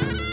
Ah!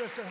그래서